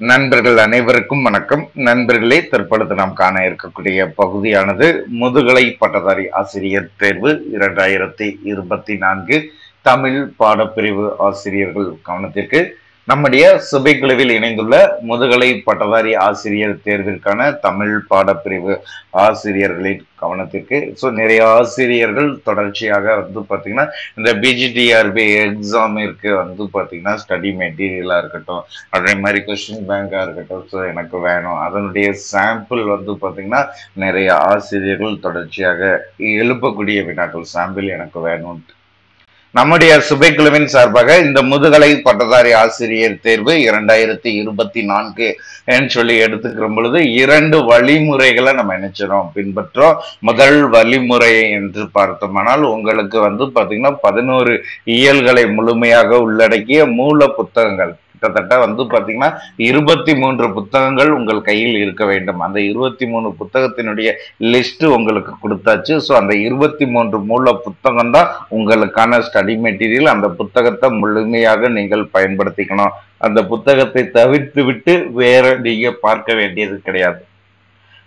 நண்பர்கள் அனைவருக்கும் வணக்கம். நண்பர்களே தற்பொழுது நாம் காண இருக்கக்கூடிய பகுதியானது முதுகலை பட்டதாரி ஆசிரியர் தேர்வு இரண்டாயிரத்தி இருபத்தி நான்கு தமிழ் பாடப்பிரிவு ஆசிரியர்கள் கவனத்திற்கு நம்முடைய சுபைக்குழுவில் இணைந்துள்ள முதுகலை பட்டதாரி ஆசிரியர் தேர்விற்கான தமிழ் பாடப்பிரிவு ஆசிரியர்களின் கவனத்திற்கு ஸோ நிறைய ஆசிரியர்கள் தொடர்ச்சியாக வந்து பார்த்தீங்கன்னா இந்த பிஜிடிஆர்பி எக்ஸாமிற்கு வந்து பார்த்தீங்கன்னா ஸ்டடி மெட்டீரியலாக இருக்கட்டும் அதே மாதிரி கொஸ்டின் பேங்காக இருக்கட்டும் ஸோ எனக்கு வேணும். அதனுடைய சாம்பிள் வந்து பார்த்தீங்கன்னா நிறைய ஆசிரியர்கள் தொடர்ச்சியாக எழுப்பக்கூடிய வினாக்கள் சாம்பிள் எனக்கு வேணும் நம்முடைய சுபைக்குழுவின் சார்பாக இந்த முதுகலை பட்டதாரி ஆசிரியர் தேர்வு இரண்டாயிரத்தி இருபத்தி நான்கு என்று சொல்லி எடுத்துக்கிற பொழுது இரண்டு வழிமுறைகளை நம்ம நினைச்சிடும் பின்பற்றோம். முதல் வழிமுறை என்று பார்த்தோமானால் உங்களுக்கு வந்து பார்த்தீங்கன்னா பதினோரு இயல்களை முழுமையாக உள்ளடக்கிய மூல புத்தகங்கள் கிட்டத்தட்ட வந்து பாத்தீங்கன்னா இருபத்தி மூன்று புத்தகங்கள் உங்கள் கையில் இருக்க வேண்டும். அந்த இருபத்தி மூணு புத்தகத்தினுடைய லிஸ்ட் உங்களுக்கு கொடுத்தாச்சு. ஸோ அந்த இருபத்தி மூன்று மூல புத்தகம் தான் உங்களுக்கான ஸ்டடி மெட்டீரியல் அந்த புத்தகத்தை முழுமையாக நீங்கள் பயன்படுத்திக்கணும். அந்த புத்தகத்தை தவிர்த்து விட்டு வேற நீங்க பார்க்க வேண்டியது கிடையாது.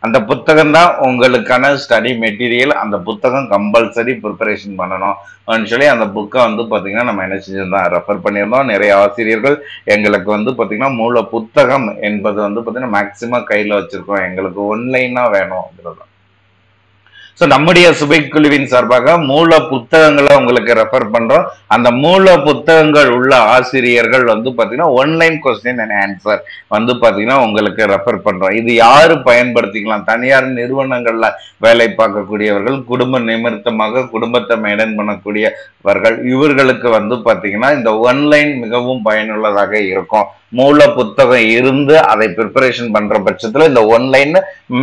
அந்த புத்தகம் தான் உங்களுக்கான ஸ்டடி மெட்டீரியல் அந்த புத்தகம் கம்பல்சரி ப்ரிப்பரேஷன் பண்ணணும். சொல்லி அந்த புக்கை வந்து பார்த்தீங்கன்னா நம்ம என்ன செஞ்சிருந்தோம்? ரெஃபர் பண்ணியிருந்தோம். நிறைய ஆசிரியர்கள் எங்களுக்கு வந்து பார்த்தீங்கன்னா மூல புத்தகம் என்பது வந்து பார்த்தீங்கன்னா மேக்சிமம் கையில் வச்சுருக்கோம். எங்களுக்கு ஒன்லைனாக வேணும்ங்கிறது ஸோ நம்முடைய சுபைக்குழுவின் சார்பாக மூல புத்தகங்களை உங்களுக்கு ரெஃபர் பண்ணுறோம் அந்த மூல புத்தகங்கள் உள்ள ஆசிரியர்கள் வந்து பார்த்தீங்கன்னா ஒன்லைன் கொஸ்டின் அண்ட் ஆன்சர் வந்து பார்த்தீங்கன்னா உங்களுக்கு ரெஃபர் பண்ணுறோம் இது யார் பயன்படுத்திக்கலாம்? தனியார் நிறுவனங்களில் வேலை பார்க்கக்கூடியவர்கள் குடும்ப நிமித்தமாக குடும்பத்தை மெயின்டைன் பண்ணக்கூடியவர்கள் இவர்களுக்கு வந்து பார்த்தீங்கன்னா இந்த ஒன்லைன் மிகவும் பயனுள்ளதாக இருக்கும். மூல புத்தகம் இருந்து அதை ப்ரிப்பரேஷன் பண்ணுற பட்சத்தில் இந்த ஒன்லைன்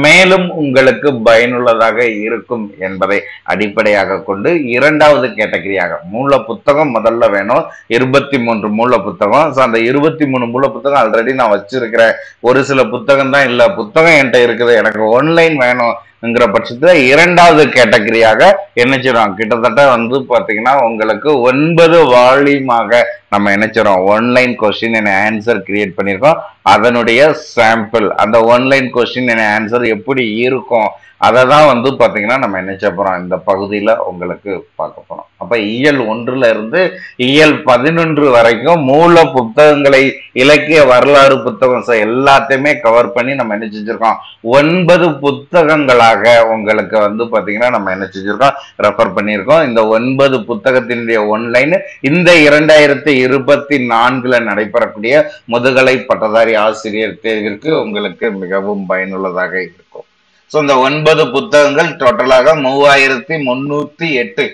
மேலும் உங்களுக்கு பயனுள்ளதாக இருக்கும். இருக்கும் என்பதை அடிப்படையாக கொண்டு இரண்டாவது கேட்டகரியாக மூல புத்தகம் முதல்ல வேணும். இருபத்தி மூன்று மூல புத்தகம் ஸோ அந்த இருபத்தி மூணு மூல புத்தகம் ஆல்ரெடி நான் வச்சிருக்கிறேன். ஒரு சில புத்தகம் தான் இல்ல. புத்தகம் என்கிட்ட இருக்குது. எனக்கு ஒன்லைன் வேணும். ங்கிற பட்சத்துல இரண்டாவது கேட்டகரியாக இணைச்சிடும் கிட்டத்தட்ட வந்து பாத்தீங்கன்னா உங்களுக்கு ஒன்பது வால்யூமாக நம்ம இணைச்சிடும் online question and answer create பண்ணியிருக்கோம். அதனுடைய சாம்பிள் அந்த ஒன்லைன் கொஸ்டின் அண்ட் ஆன்சர் எப்படி இருக்கும் அதை தான் வந்து பார்த்தீங்கன்னா நம்ம நினைச்ச போகிறோம் இந்த பகுதியில் உங்களுக்கு பார்க்க போகிறோம் அப்போ இயல் ஒன்றுல இருந்து இயல் பதினொன்று வரைக்கும் மூல புத்தகங்களை இலக்கிய வரலாறு புத்தகம் எல்லாத்தையுமே கவர் பண்ணி நம்ம என்ன செஞ்சிருக்கோம்? ஒன்பது புத்தகங்களாக உங்களுக்கு வந்து பாத்தீங்கன்னா நம்ம என்ன செஞ்சிருக்கோம்? ரெஃபர் பண்ணியிருக்கோம். இந்த ஒன்பது புத்தகத்தினுடைய ஒன்லைன் இந்த இரண்டாயிரத்தி இருபத்தி நான்குல நடைபெறக்கூடிய முதுகலை பட்டதாரி ஆசிரியர் தேர்விற்கு உங்களுக்கு மிகவும் பயனுள்ளதாக இருக்கும். ஸோ இந்த ஒன்பது புத்தகங்கள் டோட்டலாக மூவாயிரத்தி முன்னூத்தி எட்டு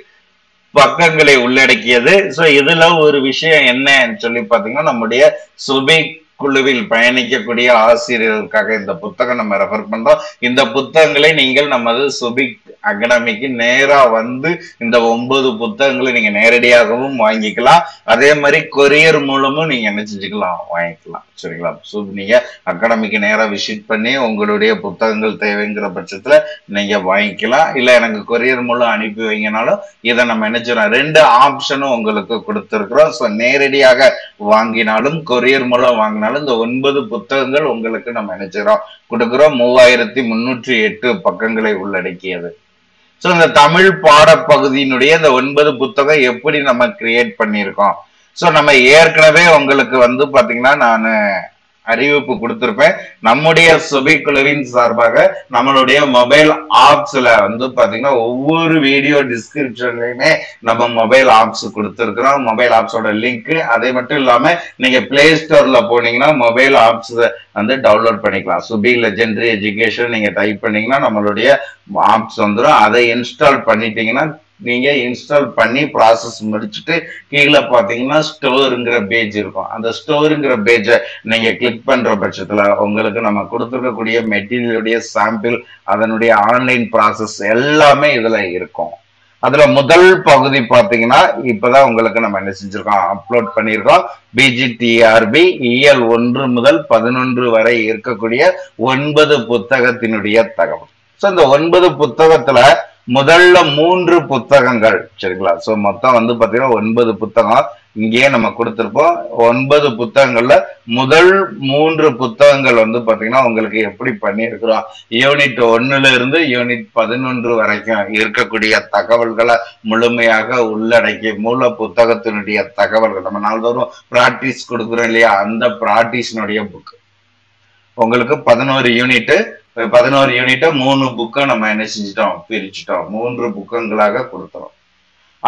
பக்கங்களை உள்ளடக்கியது. ஸோ இதுல ஒரு விஷயம் என்னன்னு சொல்லி பார்த்தீங்கன்னா நம்முடைய சுபிக் குழுவில் பயணிக்கக்கூடிய ஆசிரியர்களுக்காக இந்த புத்தகம் நம்ம ரெஃபர் பண்றோம். இந்த புத்தகங்களை நீங்கள் நமது சுபிக் அகாடமிக்கு நேரா வந்து இந்த ஒன்பது புத்தகங்களை நீங்க நேரடியாகவும் வாங்கிக்கலாம். அதே மாதிரி கொரியர் மூலமும் நீங்க என்ன செஞ்சுக்கலாம் வாங்கிக்கலாம். சரிங்களா? ஸோ நீங்க அகாடமிக்கு நேரா விசிட் பண்ணி உங்களுடைய புத்தகங்கள் தேவைங்கிற பட்சத்துல நீங்க வாங்கிக்கலாம். இல்ல எனக்கு கொரியர் மூலம் அனுப்பி வைங்கனாலும் இதை நம்ம நினைச்சிடறோம் ரெண்டு ஆப்ஷனும் உங்களுக்கு கொடுத்துருக்குறோம். ஸோ நேரடியாக வாங்கினாலும் கொரியர் மூலம் வாங்கினாலும் இந்த ஒன்பது புத்தகங்கள் உங்களுக்கு நம்ம நினைச்சுக்கிறோம் கொடுக்குறோம். மூவாயிரத்தி முன்னூற்றி எட்டு பக்கங்களை உள்ளடக்கியது. ஸோ இந்த தமிழ் பாடப்பகுதியினுடைய இந்த ஒன்பது புத்தகம் எப்படி நம்ம கிரியேட் பண்ணியிருக்கோம்? ஸோ நம்ம ஏற்கனவே உங்களுக்கு வந்து பார்த்தீங்கன்னா நான் அறிவிப்பு கொடுத்துருப்பேன். நம்முடைய சுபைக்குழுவின் சார்பாக நம்மளுடைய மொபைல் ஆப்ஸ்ல வந்து பாத்தீங்கன்னா ஒவ்வொரு வீடியோ டிஸ்கிரிப்ஷன்லயுமே நம்ம மொபைல் ஆப்ஸ் கொடுத்துருக்கிறோம். மொபைல் ஆப்ஸோட லிங்க். அதே மட்டும் இல்லாம நீங்க பிளே ஸ்டோர்ல போனீங்கன்னா மொபைல் ஆப்ஸ் வந்து டவுன்லோட் பண்ணிக்கலாம். சுபி லெஜெண்டரி எஜுகேஷன் நீங்க டைப் பண்ணீங்கன்னா நம்மளுடைய ஆப்ஸ் வந்துடும் அதை இன்ஸ்டால் பண்ணிட்டீங்கன்னா நீங்க இன்ஸ்டால் பண்ணி ப்ராசஸ் முடிச்சுட்டு கீழே பார்த்தீங்கன்னா ஸ்டோருங்கிற பேஜ் இருக்கும். அந்த ஸ்டோருங்கிற பேஜை நீங்க கிளிக் பண்ற பட்சத்துல உங்களுக்கு நம்ம கொடுத்துருக்கக்கூடிய மெட்டீரியலுடைய சாம்பிள் அதனுடைய ஆன்லைன் ப்ராசஸ் எல்லாமே இதுல இருக்கும். அதுல முதல் பகுதி பாத்தீங்கன்னா இப்பதான் உங்களுக்கு நம்ம என்ன செஞ்சிருக்கோம்? அப்லோட் பண்ணியிருக்கோம். பிஜிடிஆர்பி இஎல் ஒன்று முதல் பதினொன்று வரை இருக்கக்கூடிய ஒன்பது புத்தகத்தினுடைய தகவல். ஸோ இந்த ஒன்பது புத்தகத்துல முதல்ல மூன்று புத்தகங்கள் சரிங்களா? சோ மொத்தம் வந்து பாத்தீங்கன்னா ஒன்பது புத்தகம். இங்கேயே நம்ம கொடுத்துருப்போம். ஒன்பது புத்தகங்கள்ல முதல் மூன்று புத்தகங்கள் வந்து பாத்தீங்கன்னா உங்களுக்கு எப்படி பண்ணியிருக்கிறோம்? யூனிட் ஒன்னுல இருந்து யூனிட் பதினொன்று வரைக்கும் இருக்கக்கூடிய தகவல்களை முழுமையாக உள்ளடக்கி மூல புத்தகத்தினுடைய தகவல்கள். நம்ம நாள்தோறும் பிராக்டிஸ் கொடுக்குறோம் இல்லையா? அந்த ப்ராக்டிஸினுடைய புக் உங்களுக்கு பதினோரு யூனிட் பதினோரு யூனிட்ட மூணு புக்கை நம்ம என்ன செஞ்சிட்டோம்? பிரிச்சுட்டோம். மூன்று புக்கங்களாக கொடுத்தோம்.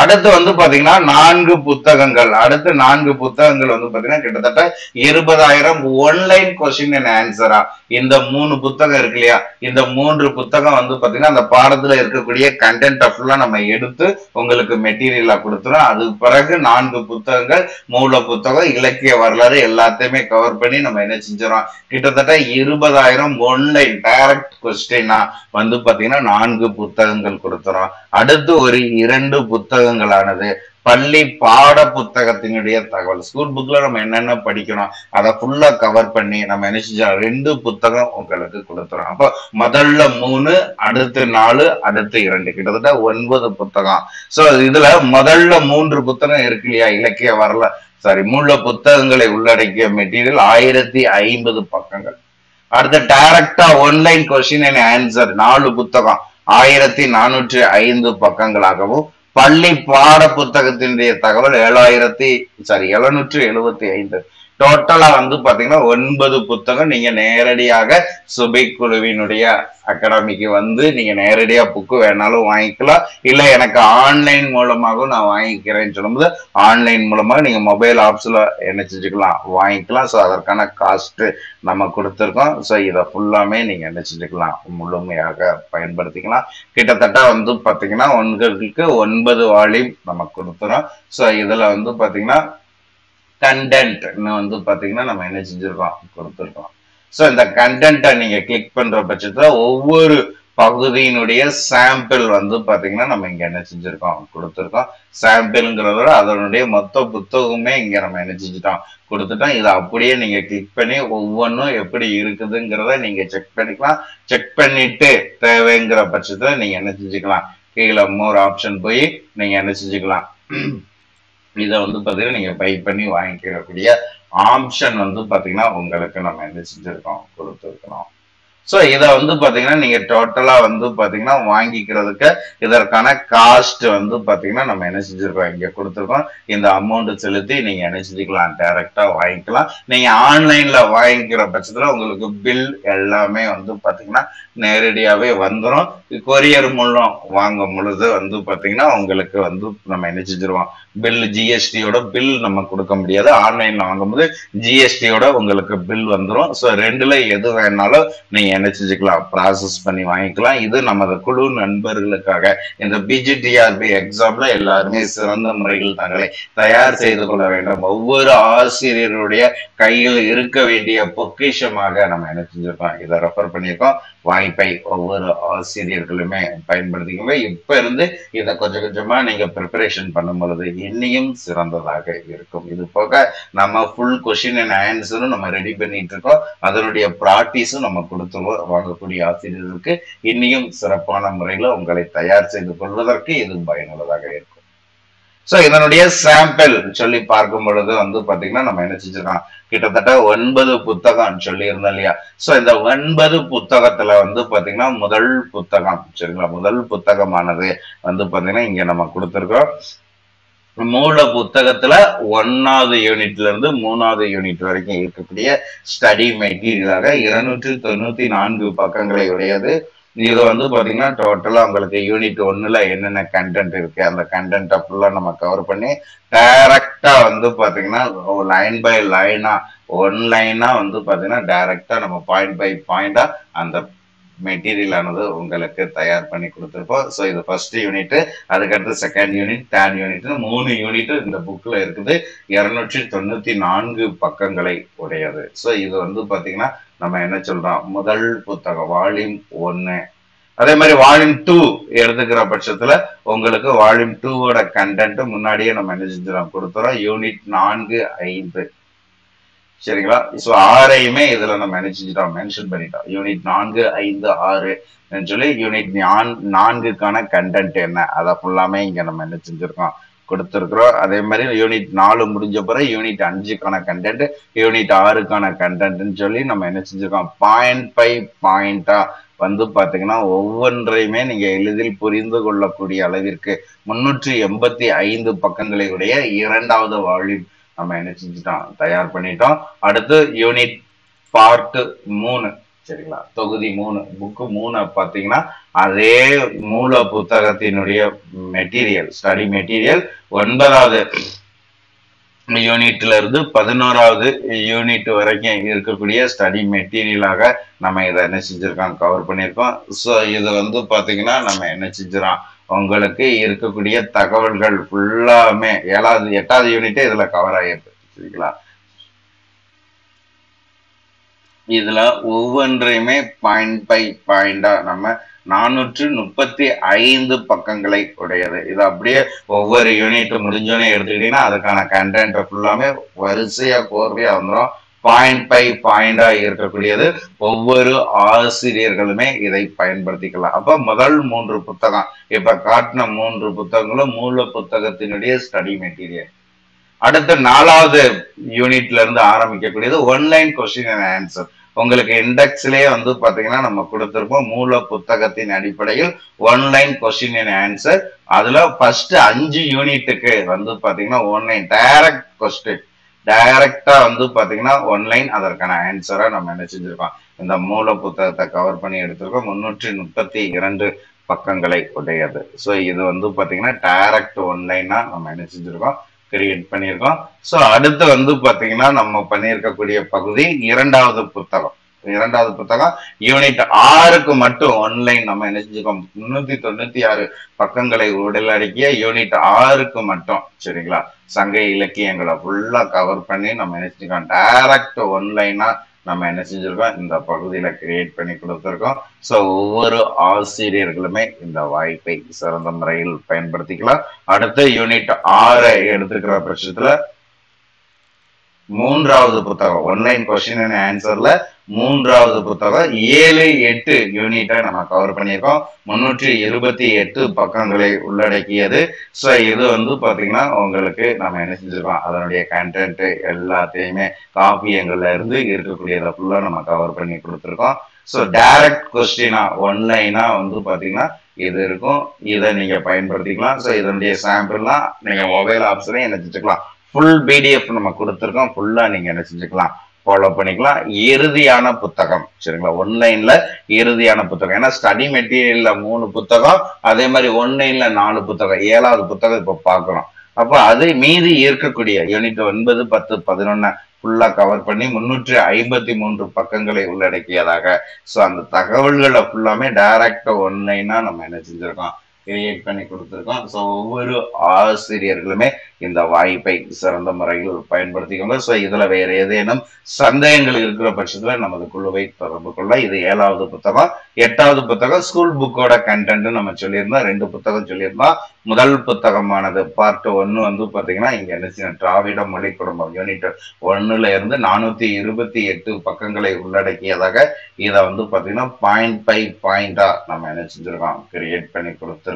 அடுத்து வந்து பாத்தீங்கன்னா நான்கு புத்தகங்கள். அடுத்து நான்கு புத்தகங்கள் வந்து பாத்தீங்கன்னா கிட்டத்தட்ட இருபதாயிரம் ஒன்லைன் கொஸ்டின் அண்ட் ஆன்சரா இந்த மூணு புத்தகம் இருக்கு இல்லையா? இந்த மூன்று புத்தகம் வந்து பாத்தீங்கன்னா அந்த பாடத்துல இருக்கக்கூடிய கண்டென்ட் ஃபுல்லா நம்ம எடுத்து உங்களுக்கு மெட்டீரியலா கொடுத்துரும் அது பிறகு நான்கு புத்தகங்கள் மூல புத்தகம் இலக்கிய வரலாறு எல்லாத்தையுமே கவர் பண்ணி நம்ம என்ன செஞ்சிடறோம்? கிட்டத்தட்ட இருபதாயிரம் ஒன்லைன் டைரக்ட் கொஸ்டினா வந்து பாத்தீங்கன்னா நான்கு புத்தகங்கள் கொடுத்துறோம். அடுத்து ஒரு இரண்டு புத்தகம் புத்தகங்களானது. பள்ளி பாட புத்தகத்தினுடைய தகவல். ஸ்கூல் புக்ல நம்ம என்னென்ன படிக்கணும் அதை ஃபுல்லா கவர் பண்ணி நம்ம என்ன செஞ்சோம்? ரெண்டு புத்தகம் உங்களுக்கு கொடுத்துரும் அப்போ முதல்ல மூணு அடுத்து நாலு அடுத்து இரண்டு. கிட்டத்தட்ட ஒன்பது புத்தகம். சோ இதுல முதல்ல மூன்று புத்தகம் இருக்கு இல்லையா? இலக்கிய வரல. சாரி மூல புத்தகங்களை உள்ளடக்கிய மெட்டீரியல் ஆயிரத்தி ஐம்பது பக்கங்கள். அடுத்து டைரக்டா ஒன்லைன் கொஸ்டின் அண்ட் ஆன்சர் நாலு புத்தகம். ஆயிரத்தி நானூற்றி ஐந்து பக்கங்களாகவும் பள்ளி பாட புத்தகத்தினுடைய தகவல் ஏழாயிரத்தி சாரி எழுநூற்று எழுபத்தி ஐந்து. டோட்டலா வந்து பாத்தீங்கன்னா ஒன்பது புத்தகம் நீங்க நேரடியாக சுபை குழுவினுடைய அகாடமிக்கு வந்து நீங்க நேரடியா புக்கு வேணாலும் வாங்கிக்கலாம். இல்ல எனக்கு ஆன்லைன் மூலமாகவும் நான் வாங்கிக்கிறேன்னு சொல்லும்போது ஆன்லைன் மூலமாக நீங்க மொபைல் ஆப்ஸ்ல என்ன செஞ்சுக்கலாம் வாங்கிக்கலாம். ஸோ அதற்கான காஸ்ட் நம்ம கொடுத்துருக்கோம். ஸோ இதை ஃபுல்லாமே நீங்க என்ன செஞ்சுக்கலாம் முழுமையாக பயன்படுத்திக்கலாம். கிட்டத்தட்ட வந்து பாத்தீங்கன்னா உங்களுக்கு ஒன்பது வால்யூம் நம்ம கொடுத்துறோம். ஸோ இதுல வந்து பாத்தீங்கன்னா கண்டென்ட்னு வந்து பார்த்தீங்கன்னா நம்ம என்ன செஞ்சிருக்கோம்? கொடுத்துருக்கோம். ஸோ இந்த கண்டென்ட்டை நீங்கள் கிளிக் பண்ணுற பட்சத்தில் ஒவ்வொரு பகுதியினுடைய சாம்பிள் வந்து பார்த்தீங்கன்னா நம்ம இங்கே என்ன செஞ்சுருக்கோம்? கொடுத்துருக்கோம். சாம்பிள்ங்கிறத அதனுடைய மொத்த புத்தகமே இங்கே நம்ம என்ன செஞ்சுட்டோம்? கொடுத்துட்டோம். இதை அப்படியே நீங்கள் கிளிக் பண்ணி ஒவ்வொன்றும் எப்படி இருக்குதுங்கிறத நீங்கள் செக் பண்ணிக்கலாம். செக் பண்ணிட்டு தேவைங்கிற பட்சத்தில் நீங்கள் என்ன செஞ்சுக்கலாம்? கீழே மோர் ஆப்ஷன் போய் நீங்கள் என்ன செஞ்சுக்கலாம்? இதை வந்து பார்த்தீங்கன்னா நீங்கள் பை பண்ணி வாங்கிக்கிறக்கூடிய ஆப்ஷன் வந்து பார்த்தீங்கன்னா உங்களுக்கு நம்ம என்ன செஞ்சுருக்கோம் கொடுத்துருக்கணும் ஸோ இதை வந்து பார்த்தீங்கன்னா நீங்கள் டோட்டலாக வந்து பார்த்தீங்கன்னா வாங்கிக்கிறதுக்கு இதற்கான காஸ்ட் வந்து பார்த்தீங்கன்னா நம்ம என்ன செஞ்சுருக்கோம்? இங்கே கொடுத்துருக்கோம். இந்த அமௌண்ட் செலுத்தி நீங்கள் என்ன செஞ்சுக்கலாம்? டைரெக்டாக வாங்கிக்கலாம். நீங்கள் ஆன்லைனில் வாங்கிக்கிற பட்சத்தில் உங்களுக்கு பில் எல்லாமே வந்து பார்த்தீங்கன்னா நேரடியாகவே வந்துடும் கொரியர் மூலம் வாங்கும் பொழுது வந்து பார்த்தீங்கன்னா உங்களுக்கு வந்து நம்ம என்ன செஞ்சிருவோம்? பில் ஜிஎஸ்டியோட பில் நம்ம கொடுக்க முடியாது. ஆன்லைன்ல வாங்கும்போது ஜிஎஸ்டியோட உங்களுக்கு பில் வந்துடும் ஸோ ரெண்டுல எது வேணாலும் நீங்க என்ன செஞ்சுக்கலாம்? ப்ராசஸ் பண்ணி வாங்கிக்கலாம். இது நமது குழு நண்பர்களுக்காக. இந்த பிஜிடிஆர்பி எக்ஸாம்ல எல்லாருமே சிறந்த முறையில் தங்களை தயார் செய்து கொள்ள வேண்டும். ஒவ்வொரு ஆசிரியருடைய கையில் இருக்க வேண்டிய பொக்கிஷமாக நம்ம என்ன செஞ்சிருக்கோம்? இதை ரெஃபர் பண்ணியிருக்கோம். வாய்ப்பை ஒவ்வொரு ஆசிரியர்களுமே பயன்படுத்திக்கோங்க. இப்ப இருந்து இதை கொஞ்சம் கொஞ்சமா நீங்க ப்ரிப்பரேஷன் பண்ணும் பொழுது இன்னையும் சிறந்ததாக இருக்கும். இது போக நம்ம ஃபுல் கொஷின் அண்ட் ஆன்சரும் நம்ம ரெடி பண்ணிட்டு இருக்கோம். அதனுடைய ப்ராக்டிஸும் நம்ம கொடுத்துருவோம் வாங்கக்கூடிய ஆசிரியர்களுக்கு இன்னியும் சிறப்பான முறையில் உங்களை தயார் செய்து கொள்வதற்கு இது பயனுள்ளதாக இருக்கும். ஸோ இதனுடைய சாம்பிள் சொல்லி பார்க்கும் பொழுது வந்து பார்த்தீங்கன்னா நம்ம என்ன செஞ்சிருக்கோம்? கிட்டத்தட்ட ஒன்பது புத்தகம் சொல்லி இருந்தோம் இல்லையா? ஸோ இந்த ஒன்பது புத்தகத்துல வந்து பார்த்தீங்கன்னா முதல் புத்தகம் சரிங்களா? முதல் புத்தகமானது வந்து பார்த்தீங்கன்னா இங்க நம்ம கொடுத்துருக்கோம். மூல புத்தகத்துல ஒன்னாவது யூனிட்ல இருந்து மூணாவது யூனிட் வரைக்கும் இருக்கக்கூடிய ஸ்டடி மெட்டீரியலாக இருநூற்றி தொண்ணூத்தி நான்கு பக்கங்களை உடையது. இது வந்து பாத்தீங்கன்னா டோட்டலா உங்களுக்கு யூனிட் ஒன்னுல என்னென்ன கண்டென்ட் இருக்கு அந்த கண்டென்ட்டை ஃபுல்லா நம்ம கவர் பண்ணி டைரக்டா வந்து பாத்தீங்கன்னா லைன் பை லைனா ஒன் லைனா வந்து பாத்தீங்கன்னா டைரக்டா நம்ம பாயிண்ட் பை பாயிண்டா அந்த மெட்டீரியல் ஆனது உங்களுக்கு தயார் பண்ணி கொடுத்துருப்போம். ஸோ இது ஃபர்ஸ்ட் யூனிட் அதுக்கடுத்து செகண்ட் யூனிட் தேர்ட் யூனிட்னு மூணு யூனிட் இந்த புக்கில் இருக்குது. இரநூற்றி தொண்ணூற்றி நான்கு பக்கங்களை உடையது. ஸோ இது வந்து பார்த்தீங்கன்னா நம்ம என்ன சொல்கிறோம் முதல் புத்தகம் வால்யூம் ஒன்று அதே மாதிரி வால்யூம் டூ எடுத்துக்கிற பட்சத்தில் உங்களுக்கு வால்யூம் டூவோட கண்டென்ட் முன்னாடியே நம்ம என்ன செஞ்சிடலாம்? கொடுத்துறோம். யூனிட் நான்கு ஐந்து. சரிங்களா? ஸோ ஆறையுமே இதுல நம்ம என்ன செஞ்சுட்டோம்? மென்ஷன் பண்ணிட்டோம். யூனிட் நான்கு ஐந்து ஆறு சொல்லி யூனிட் நான்குக்கான கண்டென்ட் என்ன? அதை ஃபுல்லாமே இங்க நம்ம என்ன செஞ்சிருக்கோம்? கொடுத்துருக்குறோம். அதே மாதிரி யூனிட் நாலு முடிஞ்ச பிறகு யூனிட் அஞ்சுக்கான கண்டென்ட் யூனிட் ஆறுக்கான கண்டென்ட்னு சொல்லி நம்ம என்ன செஞ்சிருக்கோம்? பாயிண்ட் பை பாயிண்டா வந்து பாத்தீங்கன்னா ஒவ்வொன்றையுமே நீங்க எளிதில் புரிந்து கொள்ளக்கூடிய அளவிற்கு முன்னூற்றி எண்பத்தி ஐந்து பக்கங்களை உடைய இரண்டாவது வால்யூம் நம்ம என்ன செஞ்சுட்டோம்? தயார் பண்ணிட்டோம். அடுத்து யூனிட் பார்ட்டு மூணு. சரிங்களா? தொகுதி மூணு. புக்கு மூணு பார்த்தீங்கன்னா அதே மூல புத்தகத்தினுடைய மெட்டீரியல் ஸ்டடி மெட்டீரியல் ஒன்பதாவது யூனிட்ல இருந்து பதினோராவது யூனிட் வரைக்கும் இருக்கக்கூடிய ஸ்டடி மெட்டீரியலாக நம்ம இதை என்ன செஞ்சிருக்கோம்? கவர் பண்ணியிருக்கோம். ஸோ இது வந்து பார்த்தீங்கன்னா நம்ம என்ன செஞ்சிடறோம்? உங்களுக்கு இருக்கக்கூடிய தகவல்கள் ஃபுல்லாமே ஏழாவது எட்டாவது யூனிட்டே இதுல கவர் ஆகிருக்கு சரிங்களா? இதுல ஒவ்வொன்றையுமே பாயிண்ட் பை பாயிண்டா நம்ம நானூற்று முப்பத்தி ஐந்து பக்கங்களை உடையது. இது அப்படியே ஒவ்வொரு யூனிட் முடிஞ்சோன்னே எடுத்துக்கிட்டீங்கன்னா அதுக்கான கண்டென்ட் ஃபுல்லாமே வரிசையா கோர்வையா வந்துடும் பாயிண்ட் பை பாயிண்டாக இருக்கக்கூடியது. ஒவ்வொரு ஆசிரியர்களுமே இதை பயன்படுத்திக்கலாம். அப்போ முதல் மூன்று புத்தகம். இப்போ காட்டின மூன்று புத்தகங்களும் மூல புத்தகத்தினுடைய ஸ்டடி மெட்டீரியல் அடுத்த நாலாவது யூனிட்ல இருந்து ஆரம்பிக்கக்கூடியது ஒன்லைன் கொஸ்டின் அண்ட் ஆன்சர் உங்களுக்கு இண்டெக்ஸ்லேயே வந்து பார்த்தீங்கன்னா நம்ம கொடுத்துருப்போம் மூல புத்தகத்தின் அடிப்படையில் ஒன்லைன் கொஸ்டின் அண்ட் ஆன்சர் அதில் ஃபர்ஸ்ட் அஞ்சு யூனிட்டுக்கு வந்து பார்த்தீங்கன்னா ஒன்லைன் டைரக்ட் கொஸ்டின் டைரக்டா வந்து பாத்தீங்கன்னா ஒன்லைன் அதற்கான ஆன்சரை நம்ம என்ன செஞ்சிருக்கோம்? இந்த மூல புத்தகத்தை கவர் பண்ணி எடுத்திருக்கோம். முன்னூற்றி முப்பத்தி இரண்டு பக்கங்களை உடையது. ஸோ இது வந்து பாத்தீங்கன்னா டைரக்ட் ஒன்லைனா நம்ம என்ன செஞ்சிருக்கோம்? கிரியேட் பண்ணியிருக்கோம். ஸோ அடுத்து வந்து பாத்தீங்கன்னா நம்ம பண்ணியிருக்கக்கூடிய பகுதி இரண்டாவது புத்தகம். இரண்டாவது புத்தகம் யூனிட் ஆறுக்கு மட்டும் ஒன்லைன் நம்ம என்ன செஞ்சுக்கோம் முன்னூத்தி தொண்ணூத்தி ஆறு பக்கங்களை உடலடக்கிய யூனிட் ஆறுக்கு மட்டும் சரிங்களா? சங்க இலக்கியங்களை ஃபுல்லா கவர் பண்ணி நம்ம என்ன செஞ்சுக்கோம் டைரக்ட் ஒன்லைனா நம்ம என்ன செஞ்சிருக்கோம்? இந்த பகுதியில கிரியேட் பண்ணி கொடுத்துருக்கோம். ஸோ ஒவ்வொரு ஆசிரியர்களுமே இந்த வாய்ப்பை சிறந்த முறையில் பயன்படுத்திக்கலாம். அடுத்து யூனிட் ஆறை எடுத்துக்கிற பட்சத்துல மூன்றாவது புத்தகம் ஒன்லைன் கொஸ்டின் அண்ட் ஆன்சர்ல மூன்றாவது புத்தகம் ஏழு எட்டு யூனிட்டை நம்ம கவர் பண்ணியிருக்கோம். முன்னூற்றி இருபத்தி எட்டு பக்கங்களை உள்ளடக்கியது. ஸோ இது வந்து பார்த்தீங்கன்னா உங்களுக்கு நம்ம என்ன செஞ்சிருக்கோம்? அதனுடைய கண்டென்ட்டு எல்லாத்தையுமே காப்பியங்கள்ல இருந்து இருக்கக்கூடியதை ஃபுல்லாக நம்ம கவர் பண்ணி கொடுத்துருக்கோம். ஸோ டைரக்ட் கொஸ்டினா ஒன்லைனாக வந்து பார்த்தீங்கன்னா இது இருக்கும். இதை நீங்கள் பயன்படுத்திக்கலாம். ஸோ இதனுடைய சாம்பிள்லாம் நீங்கள் மொபைல் ஆப்ஷனையும் என்ன செஞ்சுக்கலாம்? ஃபுல் பிடிஎஃப் நம்ம கொடுத்துருக்கோம். ஃபுல்லாக நீங்கள் என்ன செஞ்சுக்கலாம்? ஃபாலோ பண்ணிக்கலாம். இறுதியான புத்தகம். சரிங்களா? ஒன்லைன்ல இறுதியான புத்தகம். ஏன்னா ஸ்டடி மெட்டீரியல்ல மூணு புத்தகம் அதே மாதிரி ஒன்லைன்ல நாலு புத்தகம். ஏழாவது புத்தகம் இப்போ பார்க்குறோம் அப்போ அது மீதி இருக்கக்கூடிய யூனிட் ஒன்பது பத்து பதினொன்னு ஃபுல்லா கவர் பண்ணி முன்னூற்றி ஐம்பத்தி மூன்று பக்கங்களை உள்ளடக்கியதாக. ஸோ அந்த தகவல்களை ஃபுல்லாமே டைரக்டா ஒன்லைனா நம்ம என்ன செஞ்சிருக்கோம்? கிரியேட் பண்ணி கொடுத்துருக்கோம். ஸோ ஒவ்வொரு ஆசிரியர்களுமே இந்த வாய்ப்பை சிறந்த முறையில் பயன்படுத்திக்கோங்க. ஸோ இதில் வேறு ஏதேனும் சந்தேகங்கள் இருக்கிற பட்சத்தில் நமது குழுவை தொடர்பு கொள்ள இது ஏழாவது புத்தகம் எட்டாவது புத்தகம் ஸ்கூல் புக்கோட கண்டென்ட் நம்ம சொல்லியிருந்தோம். ரெண்டு புத்தகம் சொல்லியிருந்தோம். முதல் புத்தகமானது பார்ட் ஒன்று வந்து பார்த்தீங்கன்னா இங்கே என்ன திராவிட மொழி குடும்பம் யூனிட் ஒன்னுல இருந்து நானூற்றி இருபத்தி எட்டு பக்கங்களை உள்ளடக்கியதாக இதை வந்து பார்த்தீங்கன்னா பாயிண்ட் பை பாயிண்டாக நம்ம என்ன செஞ்சுருக்கோம்? கிரியேட் பண்ணி கொடுத்துருக்கோம்.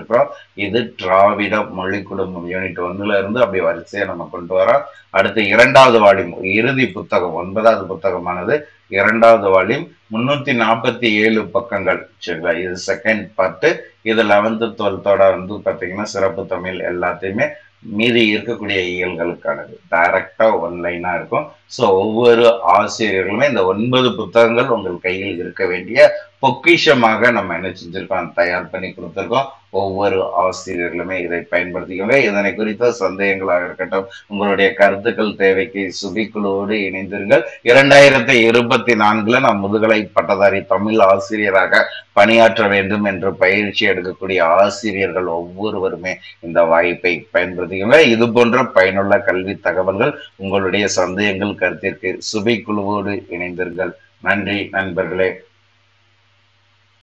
இது திராவிட மொழி குடும்பம் யூனிட் ஒன்னுல இருந்து அப்படி வரிசையை நம்ம கொண்டு வரோம் அடுத்து இரண்டாவது வால்யூம் இறுதி புத்தகம் ஒன்பதாவது புத்தகமானது இரண்டாவது வால்யூம் முன்னூத்தி நாற்பத்தி ஏழு பக்கங்கள் சரிங்களா? இது செகண்ட் பார்ட்டு இது லெவன்த்து டுவெல்த்தோட வந்து பாத்தீங்கன்னா சிறப்பு தமிழ் எல்லாத்தையுமே மீதி இருக்கக்கூடிய இயல்களுக்கானது. டைரக்டா ஒன்லைனா இருக்கும். ஸோ ஒவ்வொரு ஆசிரியர்களுமே இந்த ஒன்பது புத்தகங்கள் உங்கள் கையில் இருக்க வேண்டிய பொக்கிஷமாக நம்ம என்ன செஞ்சிருக்கோம்? தயார் பண்ணி கொடுத்துருக்கோம். ஒவ்வொரு ஆசிரியர்களுமே இதை பயன்படுத்திக்கோங்க. இதனை குறித்த சந்தேகங்களாக இருக்கட்டும் உங்களுடைய கருத்துக்கள் தேவைக்கு சுபிக்குழுவோடு இணைந்திருங்கள். இரண்டாயிரத்தி இருபத்தி நான்குல நாம் முதுகலை பட்டதாரி தமிழ் ஆசிரியராக பணியாற்ற வேண்டும் என்று பயிற்சி எடுக்கக்கூடிய ஆசிரியர்கள் ஒவ்வொருவருமே இந்த வாய்ப்பை பயன்படுத்திக்கோங்க. இது போன்ற பயனுள்ள கல்வி தகவல்கள் உங்களுடைய சந்தேகங்கள் கருத்திற்கு சுபிக்குழுவோடு இணைந்திருங்கள். நன்றி நண்பர்களே.